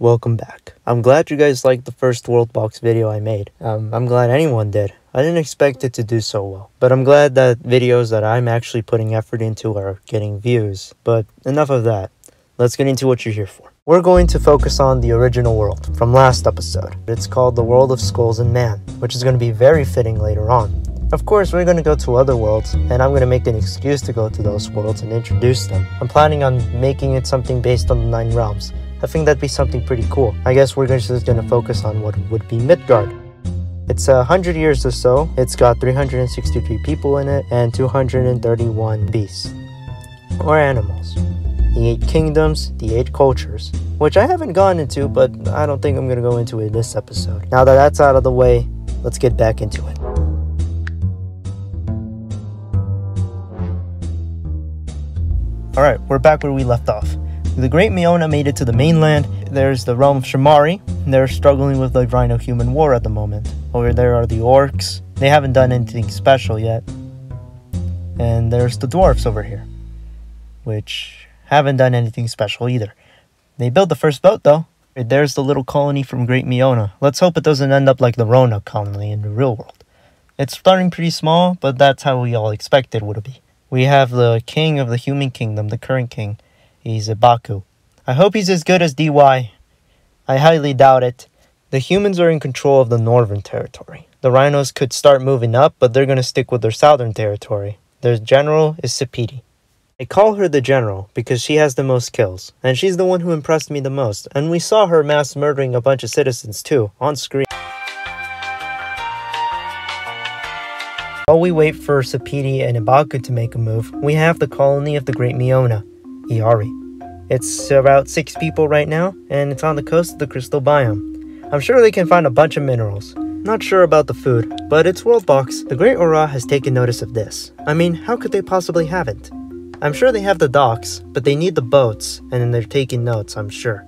welcome back. I'm glad you guys liked the first World Box video I made. Um, I'm glad anyone did. I didn't expect it to do so well, but I'm glad that videos that I'm actually putting effort into are getting views. But enough of that. Let's get into what you're here for. We're going to focus on the original world from last episode. It's called the World of Skulls and Man, which is going to be very fitting later on. Of course, we're going to go to other worlds, and I'm going to make an excuse to go to those worlds and introduce them. I'm planning on making it something based on the Nine Realms, I think that'd be something pretty cool. I guess we're just to focus on what would be Midgard. It's a hundred years or so. It's got 363 people in it and 231 beasts or animals. The eight kingdoms, the eight cultures, which I haven't gone into, but I don't think I'm gonna go into it in this episode. Now that that's out of the way, let's get back into it. Alright, we're back where we left off. The Great Meona made it to the mainland. There's the realm of Shamari. They're struggling with the Rhino-Human War at the moment. Over there are the orcs. They haven't done anything special yet. And there's the dwarfs over here, which haven't done anything special either. They built the first boat though. There's the little colony from Great Meona. Let's hope it doesn't end up like the Rona colony in the real world. It's starting pretty small, but that's how we all expected it would be. We have the king of the human kingdom, the current king, He's a Baku. I hope he's as good as DY. I highly doubt it. The humans are in control of the northern territory. The rhinos could start moving up, but they're going to stick with their southern territory. Their general is Sapiti. I call her the general because she has the most kills, and she's the one who impressed me the most, and we saw her mass murdering a bunch of citizens too, on screen. While we wait for Sapiti and Ibaku to make a move, we have the colony of the Great Meona. Iari. It's about six people right now, and it's on the coast of the Crystal Biome. I'm sure they can find a bunch of minerals. Not sure about the food, but it's World Box. The Great Aura has taken notice of this. I mean, how could they possibly haven't? I'm sure they have the docks, but they need the boats, and they're taking notes, I'm sure.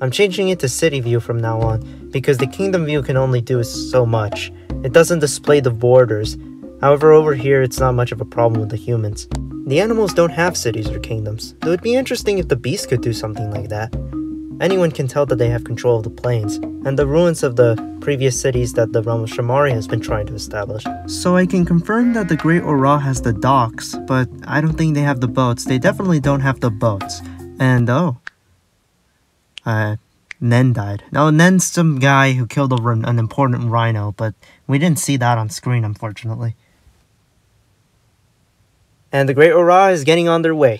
I'm changing it to city view from now on, because the kingdom view can only do so much. It doesn't display the borders. However, over here, it's not much of a problem with the humans. The animals don't have cities or kingdoms. though It would be interesting if the beasts could do something like that. Anyone can tell that they have control of the plains, and the ruins of the previous cities that the realm of Shamari has been trying to establish. So I can confirm that the Great Ora has the docks, but I don't think they have the boats. They definitely don't have the boats. And oh, uh, Nen died. No, Nen's some guy who killed an important rhino, but we didn't see that on screen, unfortunately and the Great Ora is getting on their way.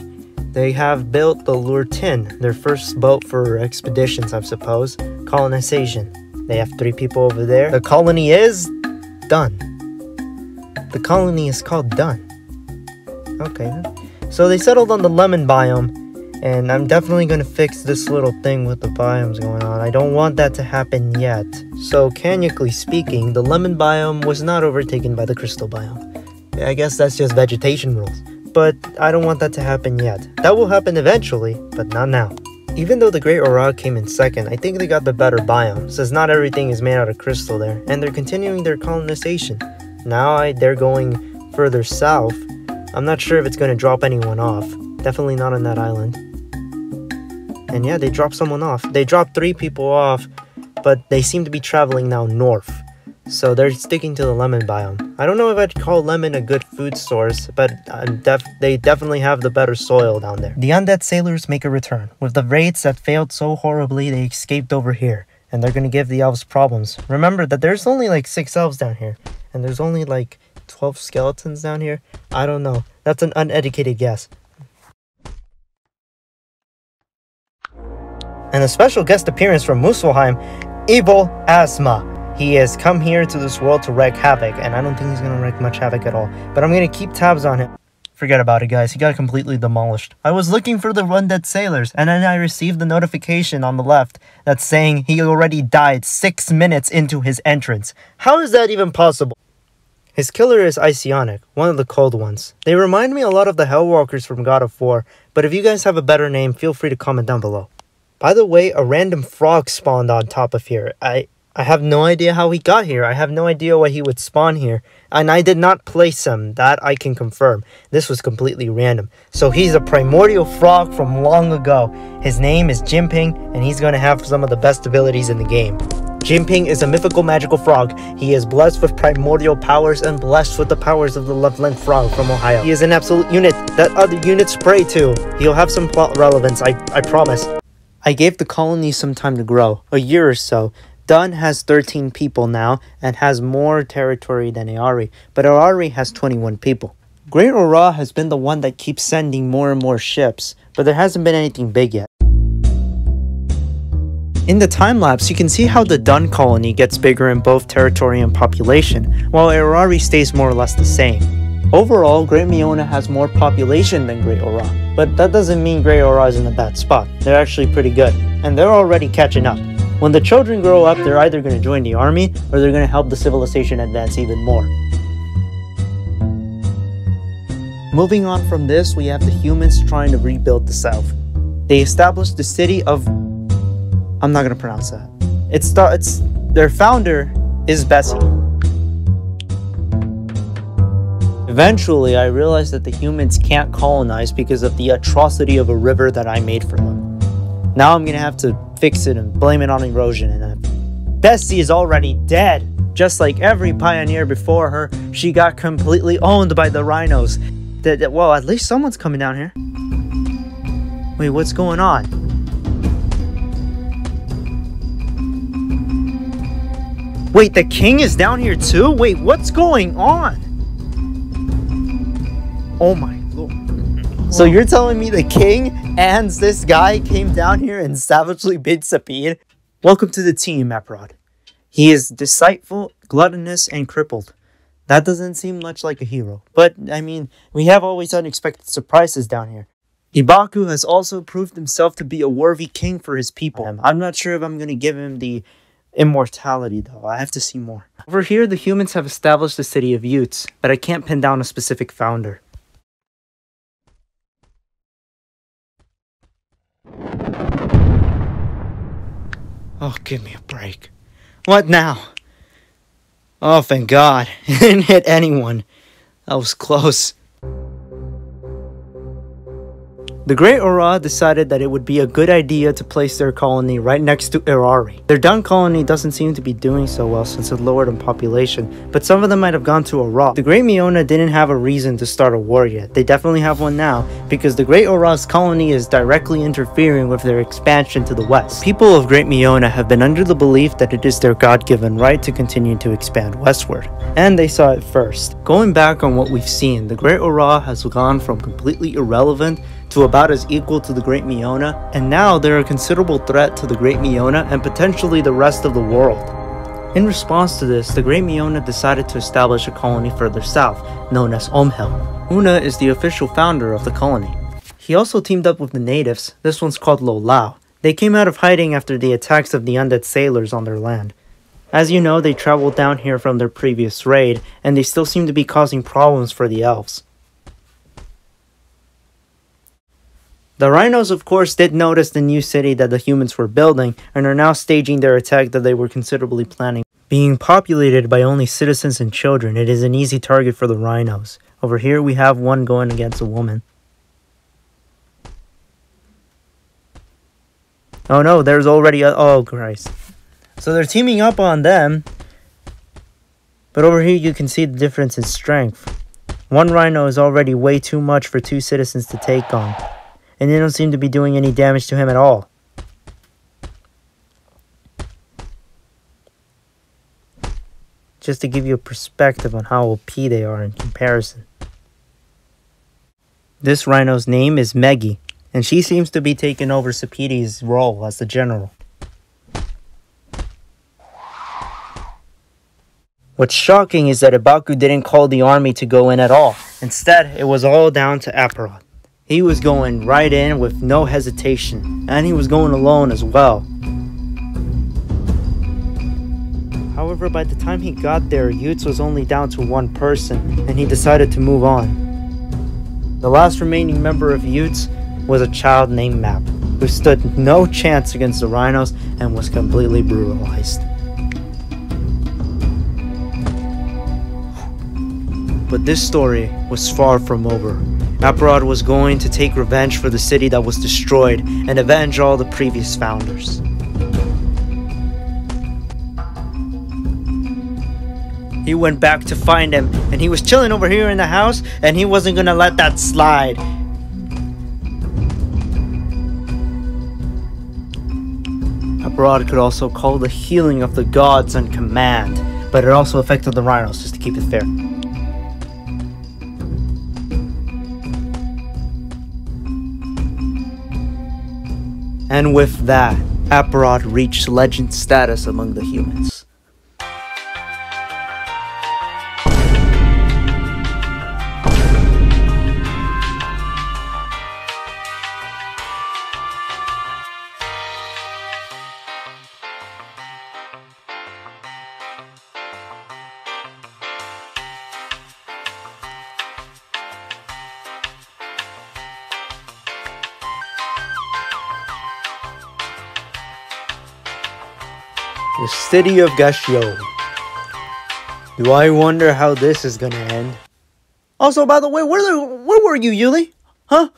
They have built the Lure 10, their first boat for expeditions, I suppose, colonization. They have three people over there. The colony is done. The colony is called Done. Okay. So they settled on the lemon biome, and I'm definitely going to fix this little thing with the biomes going on. I don't want that to happen yet. So, canonically speaking, the lemon biome was not overtaken by the crystal biome. I guess that's just vegetation rules. But I don't want that to happen yet. That will happen eventually, but not now. Even though the Great Aura came in second, I think they got the better biome, since not everything is made out of crystal there, and they're continuing their colonization. Now I, they're going further south. I'm not sure if it's going to drop anyone off. Definitely not on that island. And yeah, they dropped someone off. They dropped three people off, but they seem to be traveling now north. So they're sticking to the lemon biome. I don't know if I'd call lemon a good food source, but uh, def they definitely have the better soil down there. The undead sailors make a return. With the raids that failed so horribly, they escaped over here. And they're gonna give the elves problems. Remember that there's only like 6 elves down here. And there's only like 12 skeletons down here. I don't know. That's an uneducated guess. And a special guest appearance from Muspelheim, Evil Asthma. He has come here to this world to wreak havoc, and I don't think he's going to wreak much havoc at all. But I'm going to keep tabs on him. Forget about it, guys. He got completely demolished. I was looking for the undead sailors, and then I received the notification on the left that's saying he already died six minutes into his entrance. How is that even possible? His killer is Isionic, one of the cold ones. They remind me a lot of the Hellwalkers from God of War, but if you guys have a better name, feel free to comment down below. By the way, a random frog spawned on top of here. I I have no idea how he got here. I have no idea why he would spawn here. And I did not place him. That I can confirm. This was completely random. So he's a primordial frog from long ago. His name is Jinping, and he's going to have some of the best abilities in the game. Jinping is a mythical magical frog. He is blessed with primordial powers and blessed with the powers of the Loveland Frog from Ohio. He is an absolute unit that other units pray to. He'll have some plot relevance, I, I promise. I gave the colony some time to grow, a year or so, Dun has 13 people now and has more territory than Aari, but Aari has 21 people. Great Aurora has been the one that keeps sending more and more ships, but there hasn't been anything big yet. In the time lapse, you can see how the Dun colony gets bigger in both territory and population, while Aari stays more or less the same. Overall, Great Meona has more population than Great Aurora, but that doesn't mean Great Aurora is in a bad spot. They're actually pretty good, and they're already catching up. When the children grow up, they're either going to join the army or they're going to help the civilization advance even more. Moving on from this, we have the humans trying to rebuild the south. They established the city of I'm not going to pronounce that. It's it's their founder is Bessie. Eventually, I realized that the humans can't colonize because of the atrocity of a river that I made for them. Now I'm gonna have to fix it and blame it on erosion. And uh, Bessie is already dead. Just like every pioneer before her, she got completely owned by the rhinos. That, that well, at least someone's coming down here. Wait, what's going on? Wait, the king is down here too? Wait, what's going on? Oh my lord. so you're telling me the king and this guy came down here and savagely beat Sapid? Welcome to the team, Aprod. He is deceitful, gluttonous, and crippled. That doesn't seem much like a hero. But, I mean, we have always unexpected surprises down here. Ibaku has also proved himself to be a worthy king for his people. Um, I'm not sure if I'm going to give him the immortality, though. I have to see more. Over here, the humans have established the city of Utes, but I can't pin down a specific founder. Oh, give me a break. What now? Oh, thank God. It didn't hit anyone. That was close. The Great Aurora decided that it would be a good idea to place their colony right next to Aari. Their Dun colony doesn't seem to be doing so well since it lowered in population, but some of them might have gone to Aura. The Great Meona didn't have a reason to start a war yet. They definitely have one now, because the Great Aurora's colony is directly interfering with their expansion to the west. People of Great Meona have been under the belief that it is their god-given right to continue to expand westward, and they saw it first. Going back on what we've seen, the Great Aurora has gone from completely irrelevant to about as equal to the Great Meona, and now they're a considerable threat to the Great Meona and potentially the rest of the world. In response to this, the Great Meona decided to establish a colony further south, known as Omhel. Una is the official founder of the colony. He also teamed up with the natives, this one's called Lo They came out of hiding after the attacks of the undead sailors on their land. As you know, they traveled down here from their previous raid, and they still seem to be causing problems for the elves. The rhinos, of course, did notice the new city that the humans were building and are now staging their attack that they were considerably planning. Being populated by only citizens and children, it is an easy target for the rhinos. Over here, we have one going against a woman. Oh no, there's already a- oh Christ. So they're teaming up on them. But over here you can see the difference in strength. One rhino is already way too much for two citizens to take on and they don't seem to be doing any damage to him at all. Just to give you a perspective on how OP they are in comparison. This rhino's name is Meggy, and she seems to be taking over Sapidi's role as the general. What's shocking is that Ibaku didn't call the army to go in at all. Instead, it was all down to Aparod. He was going right in with no hesitation, and he was going alone as well. However, by the time he got there, Utes was only down to one person, and he decided to move on. The last remaining member of Utes was a child named Map, who stood no chance against the rhinos and was completely brutalized. But this story was far from over. Aprod was going to take revenge for the city that was destroyed and avenge all the previous founders. He went back to find him, and he was chilling over here in the house, and he wasn't gonna let that slide. Aprod could also call the healing of the gods on command, but it also affected the rhinos, just to keep it fair. And with that, Aprod reached legend status among the humans. The city of Gashio. Do I wonder how this is gonna end? Also, by the way, where the, where were you, Yuli? Huh?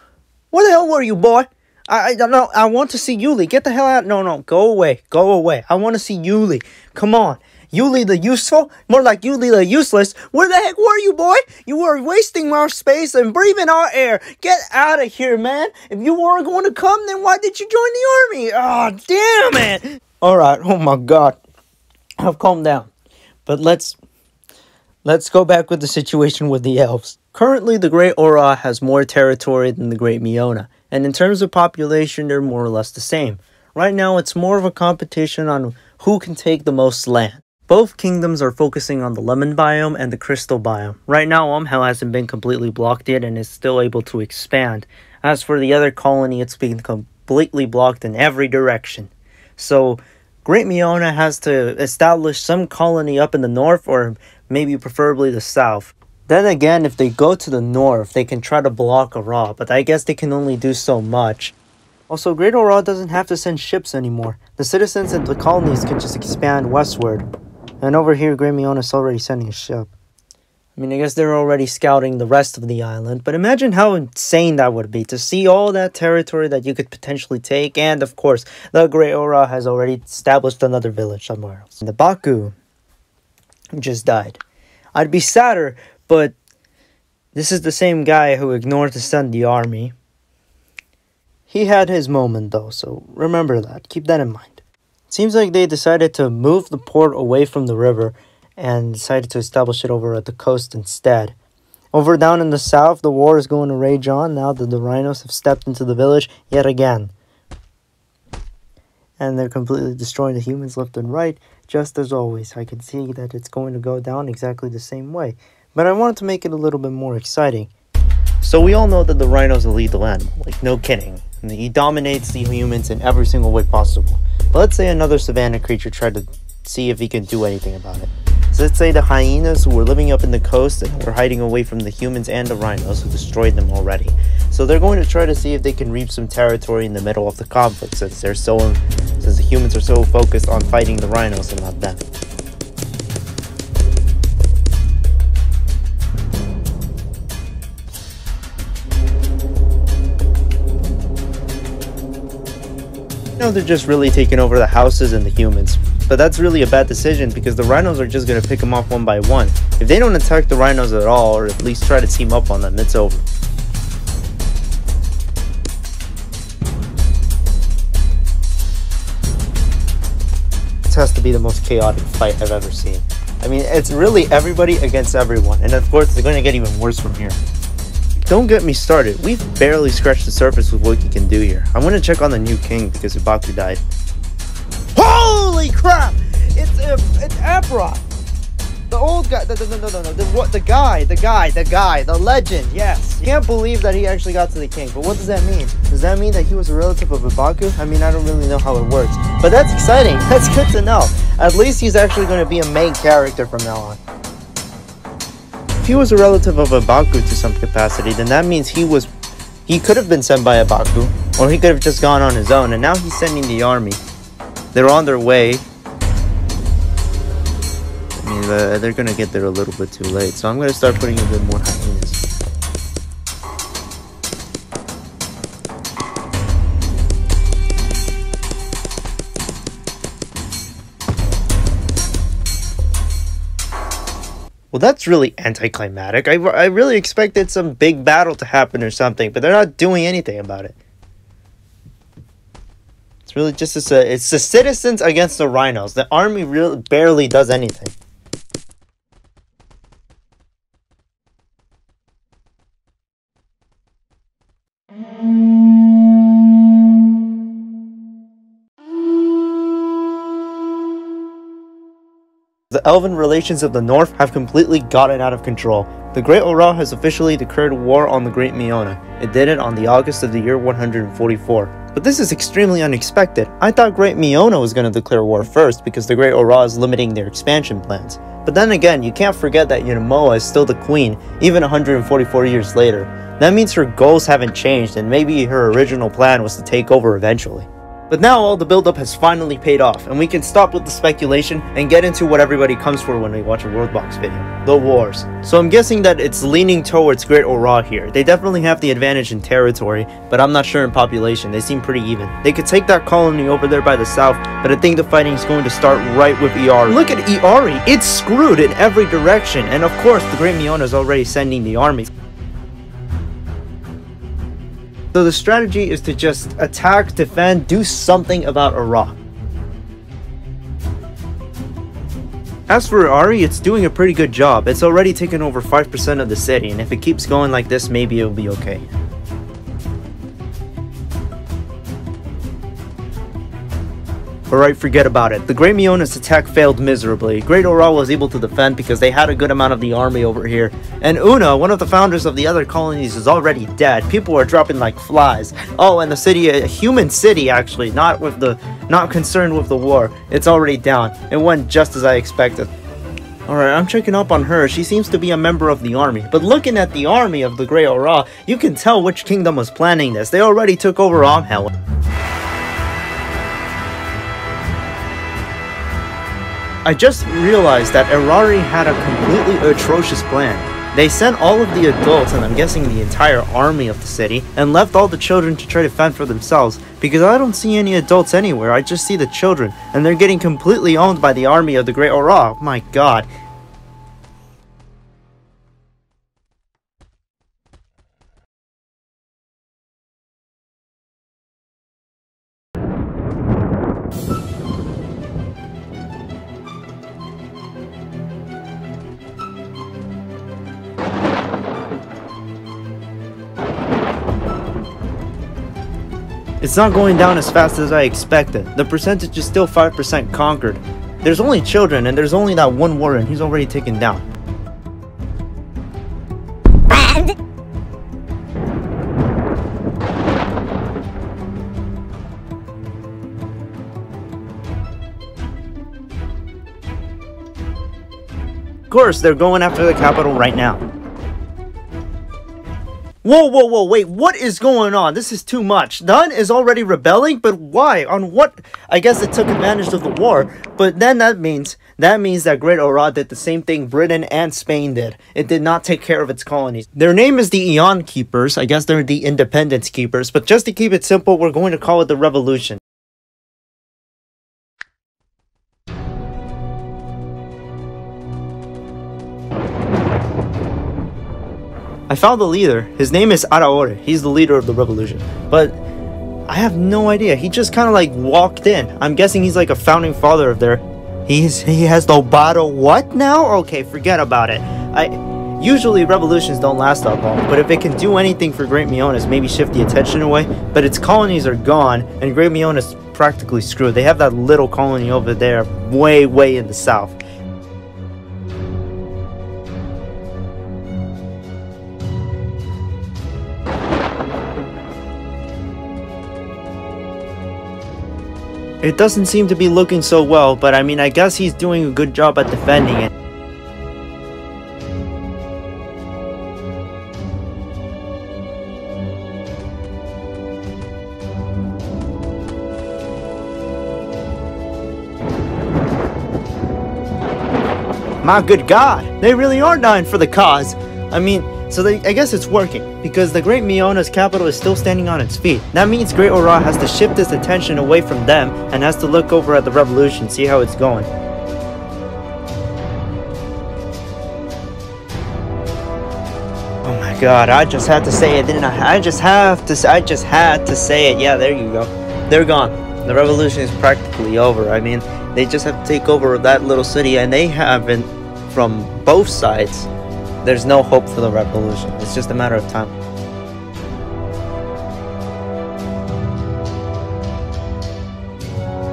Where the hell were you, boy? I, I don't know. I want to see Yuli. Get the hell out. No, no. Go away. Go away. I want to see Yuli. Come on. Yuli the useful? More like Yuli the useless. Where the heck were you, boy? You were wasting our space and breathing our air. Get out of here, man. If you weren't going to come, then why did you join the army? Oh, damn it. Alright, oh my god. I've calmed down. But let's let's go back with the situation with the elves. Currently the Great Aurra has more territory than the Great Meona, and in terms of population they're more or less the same. Right now it's more of a competition on who can take the most land. Both kingdoms are focusing on the lemon biome and the crystal biome. Right now Umhel hasn't been completely blocked yet and is still able to expand. As for the other colony, it's been completely blocked in every direction. So Great Meona has to establish some colony up in the north or maybe preferably the south. Then again, if they go to the north, they can try to block Aurra, but I guess they can only do so much. Also, Great Aurra doesn't have to send ships anymore. The citizens and the colonies can just expand westward. And over here, Great Meona is already sending a ship. I mean, I guess they're already scouting the rest of the island, but imagine how insane that would be to see all that territory that you could potentially take, and of course, the Great Aura has already established another village somewhere else. The Baku just died. I'd be sadder, but this is the same guy who ignored to send the army. He had his moment though, so remember that. Keep that in mind. Seems like they decided to move the port away from the river and decided to establish it over at the coast instead. Over down in the south, the war is going to rage on now that the rhinos have stepped into the village yet again. And they're completely destroying the humans left and right, just as always. I can see that it's going to go down exactly the same way. But I wanted to make it a little bit more exciting. So we all know that the rhino's a lethal animal, like no kidding. And he dominates the humans in every single way possible. But let's say another savanna creature tried to see if he can do anything about it. Let's say the hyenas who were living up in the coast and were hiding away from the humans and the rhinos who destroyed them already. So they're going to try to see if they can reap some territory in the middle of the conflict since they're so since the humans are so focused on fighting the rhinos and not them. Know they're just really taking over the houses and the humans. But that's really a bad decision because the rhinos are just going to pick them off one by one. If they don't attack the rhinos at all, or at least try to team up on them, it's over. This has to be the most chaotic fight I've ever seen. I mean, it's really everybody against everyone, and of course, it's going to get even worse from here. Don't get me started. We've barely scratched the surface with what he can do here. I want to check on the new king because Ibaku died. Holy crap! It's uh, it's Aprod. The old guy. The, no, no, no, no. The, what? The guy. The guy. The guy. The legend. Yes. You can't believe that he actually got to the king. But what does that mean? Does that mean that he was a relative of Ibaku? I mean, I don't really know how it works. But that's exciting. That's good to know. At least he's actually going to be a main character from now on he was a relative of Ibaku to some capacity, then that means he was he could have been sent by Ibaku, or he could have just gone on his own, and now he's sending the army. They're on their way. I mean, uh, they're gonna get there a little bit too late, so I'm gonna start putting a bit more hyenas. Well, that's really anticlimactic. I, I really expected some big battle to happen or something, but they're not doing anything about it. It's really just a, it's the citizens against the rhinos. The army really barely does anything. The elven relations of the north have completely gotten out of control. The Great Ora has officially declared war on the Great Meona. It did it on the August of the year 144. But this is extremely unexpected. I thought Great Meona was going to declare war first because the Great Ora is limiting their expansion plans. But then again, you can't forget that Yunamoa is still the queen, even 144 years later. That means her goals haven't changed and maybe her original plan was to take over eventually. But now all the buildup has finally paid off, and we can stop with the speculation and get into what everybody comes for when we watch a Worldbox video. The wars. So I'm guessing that it's leaning towards Great Ora here. They definitely have the advantage in territory, but I'm not sure in population. They seem pretty even. They could take that colony over there by the south, but I think the fighting is going to start right with Iari. Look at Iari! It's screwed in every direction, and of course the Great Meona is already sending the armies. So the strategy is to just attack, defend, do something about Iraq. As for Ari, it's doing a pretty good job. It's already taken over 5% of the city, and if it keeps going like this, maybe it'll be okay. Alright, forget about it. The Great Meona's attack failed miserably. Great Ora was able to defend because they had a good amount of the army over here. And Una, one of the founders of the other colonies, is already dead. People are dropping like flies. Oh, and the city, a human city actually, not with the, not concerned with the war. It's already down. It went just as I expected. Alright, I'm checking up on her. She seems to be a member of the army. But looking at the army of the Grey Ora, you can tell which kingdom was planning this. They already took over Amhel. I just realized that Erari had a completely atrocious plan. They sent all of the adults, and I'm guessing the entire army of the city, and left all the children to try to fend for themselves, because I don't see any adults anywhere, I just see the children, and they're getting completely owned by the army of the Great Ora. My god, It's not going down as fast as I expected. The percentage is still 5% conquered. There's only children and there's only that one warrior and he's already taken down. Of course, they're going after the capital right now. Whoa, whoa, whoa, wait, what is going on? This is too much. Dun is already rebelling, but why? On what? I guess it took advantage of the war, but then that means, that means that Great Ora did the same thing Britain and Spain did. It did not take care of its colonies. Their name is the Eon Keepers. I guess they're the Independence Keepers, but just to keep it simple, we're going to call it the Revolution. I found the leader. His name is Araore. He's the leader of the revolution. But I have no idea. He just kind of like walked in. I'm guessing he's like a founding father of there. He's he has the bottle. What now? Okay, forget about it. I usually revolutions don't last that long, but if it can do anything for Great Meonas, maybe shift the attention away. But its colonies are gone, and Great Meonas practically screwed. They have that little colony over there, way way in the south. It doesn't seem to be looking so well, but I mean, I guess he's doing a good job at defending it. My good God, they really are dying for the cause. I mean, so they, I guess it's working, because the Great Meona's capital is still standing on its feet. That means Great Ora has to shift its attention away from them and has to look over at the revolution, see how it's going. Oh my god, I just had to say it, didn't I? I just have to I just had to say it. Yeah, there you go. They're gone. The revolution is practically over. I mean, they just have to take over that little city and they haven't from both sides. There's no hope for the revolution. It's just a matter of time.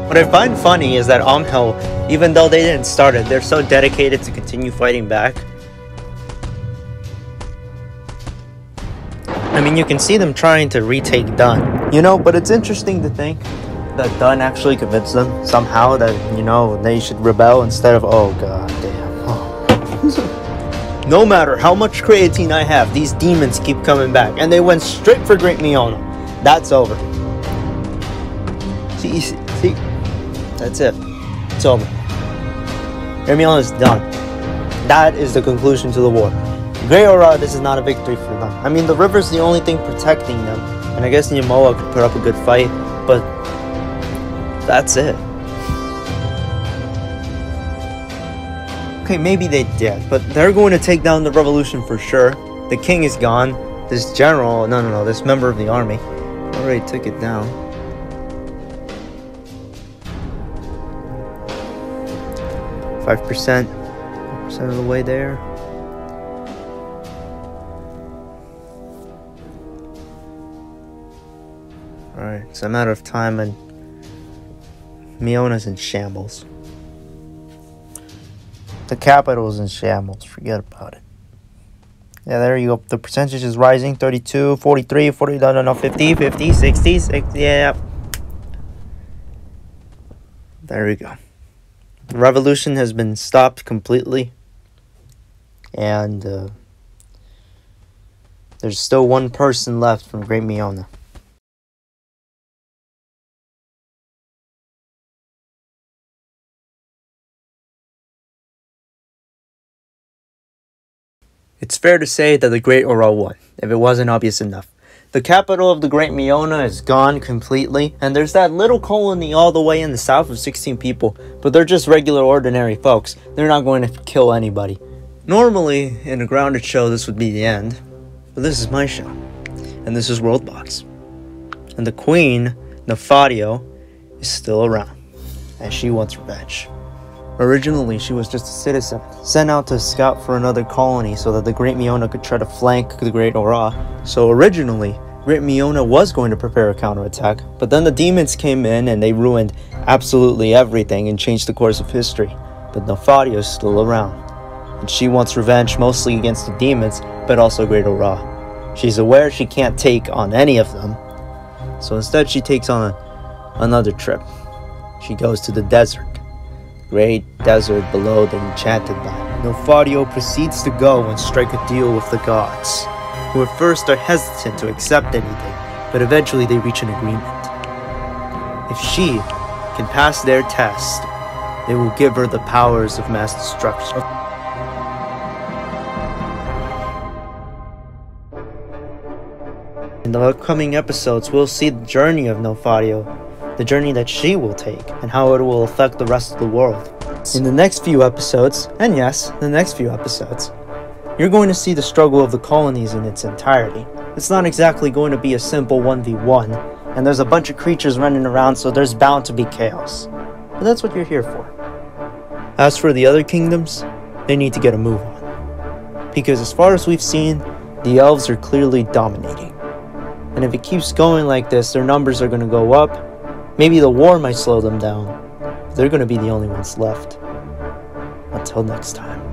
What I find funny is that Amhel, even though they didn't start it, they're so dedicated to continue fighting back. I mean, you can see them trying to retake Dun, you know, but it's interesting to think that Dun actually convinced them somehow that, you know, they should rebel instead of, oh god damn. No matter how much creatine I have, these demons keep coming back, and they went straight for Great Meona. That's over. See, see, that's it. It's over. Great Meona is done. That is the conclusion to the war. Great Ora, this is not a victory for them. I mean, the river's the only thing protecting them, and I guess Niamoa could put up a good fight, but that's it. Okay, maybe they did, but they're going to take down the revolution for sure. The king is gone. This general, no, no, no, this member of the army already took it down. Five percent, percent of the way there. Alright, it's a matter of time and Meona's in shambles. The capital's in shambles. Forget about it. Yeah, there you go. The percentage is rising. 32, 43, 40, no, no, no, 50, 50, 60, 60, yeah. There we go. The revolution has been stopped completely. And uh, there's still one person left from Great Meona. It's fair to say that the Great Ora won, if it wasn't obvious enough. The capital of the Great Meona is gone completely, and there's that little colony all the way in the south of 16 people, but they're just regular ordinary folks. They're not going to kill anybody. Normally, in a grounded show, this would be the end, but this is my show, and this is Worldbox. And the queen, Nefadio, is still around, and she wants revenge. Originally, she was just a citizen, sent out to scout for another colony so that the Great Meona could try to flank the Great Ora. So originally, Great Meona was going to prepare a counterattack, but then the demons came in and they ruined absolutely everything and changed the course of history. But Nefadio is still around, and she wants revenge mostly against the demons, but also Great Ora. She's aware she can't take on any of them, so instead she takes on a, another trip. She goes to the desert great desert below the enchanted land. Nefadio proceeds to go and strike a deal with the gods, who at first are hesitant to accept anything, but eventually they reach an agreement. If she can pass their test, they will give her the powers of mass destruction. In the upcoming episodes, we'll see the journey of Nefadio the journey that she will take, and how it will affect the rest of the world. In the next few episodes, and yes, the next few episodes, you're going to see the struggle of the colonies in its entirety. It's not exactly going to be a simple 1v1, and there's a bunch of creatures running around, so there's bound to be chaos. But that's what you're here for. As for the other kingdoms, they need to get a move on. Because as far as we've seen, the elves are clearly dominating. And if it keeps going like this, their numbers are going to go up, Maybe the war might slow them down. They're going to be the only ones left. Until next time.